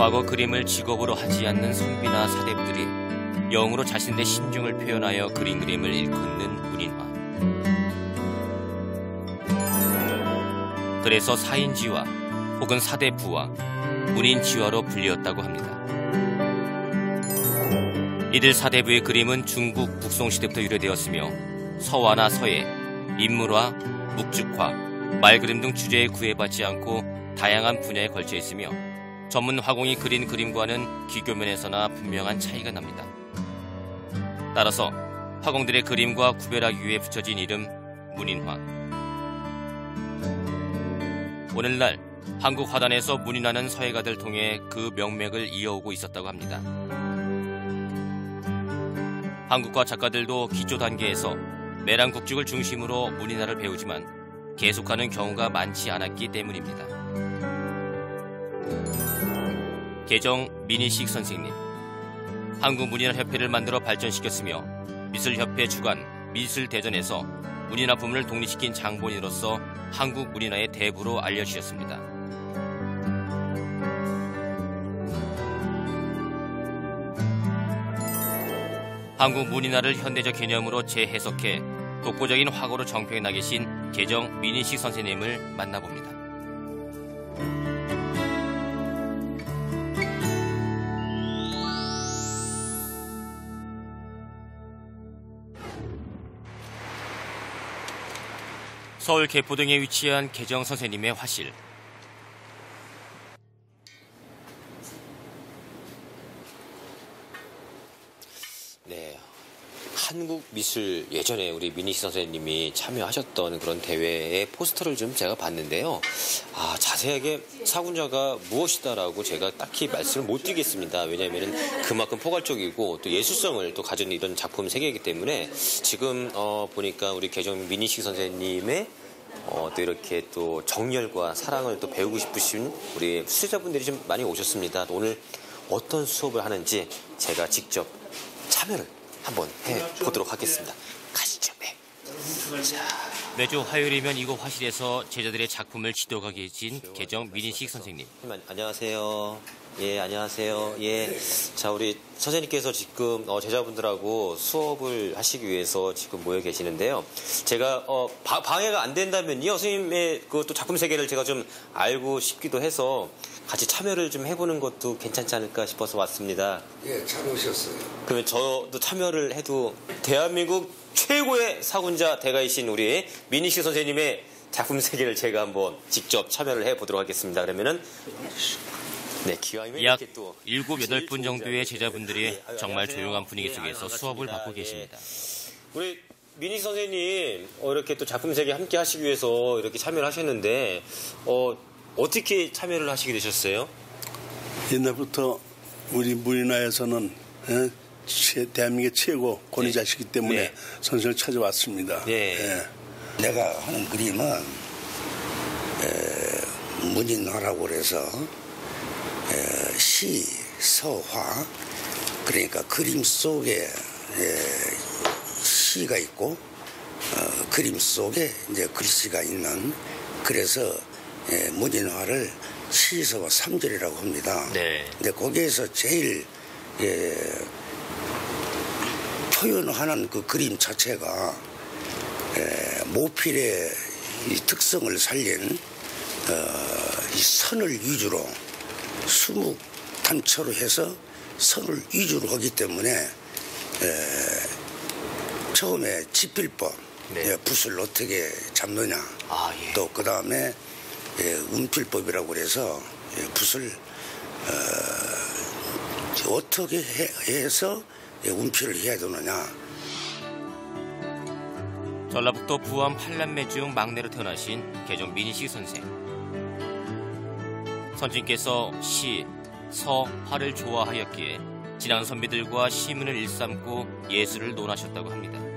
과거 그림을 직업으로 하지 않는 선비나 사대부들이 영으로 자신의 심중을 표현하여 그린 그림을 일컫는 문인화. 그래서 사인지화 혹은 사대부화, 문인지화로 불리었다고 합니다. 이들 사대부의 그림은 중국 북송시대부터 유래되었으며 서화나 서예, 인물화, 묵죽화, 말그림 등 주제에 구애받지 않고 다양한 분야에 걸쳐 있으며 전문 화공이 그린 그림과는 기교면에서나 분명한 차이가 납니다. 따라서 화공들의 그림과 구별하기 위해 붙여진 이름 문인화. 오늘날 한국 화단에서 문인화는 서예가들 통해 그 명맥을 이어오고 있었다고 합니다. 한국과 작가들도 기초 단계에서 내랑국죽을 중심으로 문인화를 배우지만 계속하는 경우가 많지 않았기 때문입니다. 개정 민희식 선생님 한국문인화협회를 만들어 발전시켰으며 미술협회 주관 미술대전에서 문인화 부문을 독립시킨 장본인으로서 한국 문인화의 대부로 알려주셨습니다. 한국 문인화를 현대적 개념으로 재해석해 독보적인 화고로 정평에 나 계신 개정 민희식 선생님을 만나봅니다. 서울 개포동에 위치한 개정 선생님의 화실. 한국 미술 예전에 우리 미니시 선생님이 참여하셨던 그런 대회의 포스터를 좀 제가 봤는데요. 아, 자세하게 사군자가 무엇이다라고 제가 딱히 말씀을 못 드리겠습니다. 왜냐하면 그만큼 포괄적이고 또 예술성을 또 가진 이런 작품 세계이기 때문에 지금 어, 보니까 우리 개정 미니시 선생님의 어, 또 이렇게 또 정열과 사랑을 또 배우고 싶으신 우리 수제자분들이 좀 많이 오셨습니다. 오늘 어떤 수업을 하는지 제가 직접 참여를 한번 해보도록 하겠습니다. 가시죠. 네. 자, 매주 화요일이면 이곳 화실에서 제자들의 작품을 지도가 계신 개정 민희식 선생님. 안녕하세요. 예, 안녕하세요. 예. 자, 우리 선생님께서 지금 어, 제자분들하고 수업을 하시기 위해서 지금 모여 계시는데요. 제가 어, 바- 방해가 안 된다면요. 선생님의 그 또 작품 세계를 제가 좀 알고 싶기도 해서 같이 참여를 좀 해보는 것도 괜찮지 않을까 싶어서 왔습니다. 예, 잘 오셨어요. 그러면 저도 참여를 해도 대한민국 최고의 사군자 대가이신 우리 민희식 선생님의 작품 세계를 제가 한번 직접 참여를 해보도록 하겠습니다. 그러면은 네 기왕이면 약 이렇게 또 7, 8분 정도의 제자분들이 예, 아유, 정말 안녕하세요. 조용한 분위기 예, 속에서 아유, 수업을 반갑습니다. 받고 예. 계십니다. 우리 민희 선생님 어, 이렇게 또 작품 세계 함께 하시기 위해서 이렇게 참여를 하셨는데 어, 어떻게 참여를 하시게 되셨어요? 옛날부터 우리 문인화에서는 예, 최- 대한민국의 최고 권위자시기 때문에 네. 선생을 찾아왔습니다. 네. 예. 내가 하는 그림은 에, 문인화라고 그래서 에, 시, 서화 그러니까 그림 속에 에, 시가 있고 어, 그림 속에 이제 글씨가 있는 그래서 에, 문인화를 시서와 삼절이라고 합니다. 네. 근데 거기에서 제일 예, 표현하는 그 그림 자체가 에, 모필의 이 특성을 살린 어, 이 선을 위주로 수묵 단초로 해서 선을 위주로 하기 때문에 에, 처음에 지필법 네. 예, 붓을 어떻게 잡느냐 아, 예. 또그 다음에 운필법이라고 그래서 예, 붓을 어, 어떻게 해, 해서 예, 운필을 해야 되느냐 전라북도 부암 팔남매 중 막내로 태어나신 개정 민희식 선생. 선진께서 시, 서, 화를 좋아하였기에 지난 선비들과 시문을 일삼고 예술을 논하셨다고 합니다.